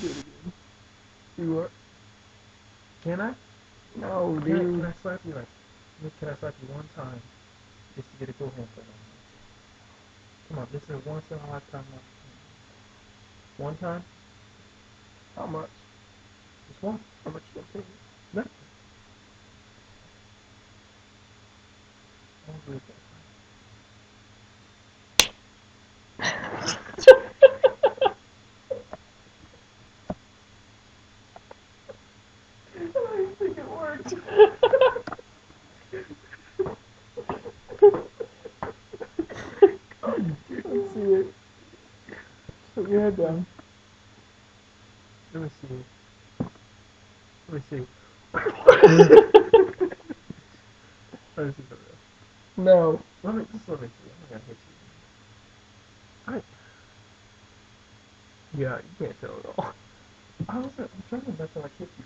Do it again. Do what? Can I? No, Can I, dude. can I slap you like? Can I slap you one time just to get a cool hand for them? Come on, this is a once in a lifetime opportunity. One time? How much? Just one. How much you gonna pay me? Nothing. I'll do it see it. Put your head down. Let me see. Let me see. Let me see for real. No. Let me just let me see. I'm gonna hit you. I. Yeah, you can't tell at all. I was I'm trying to like hit you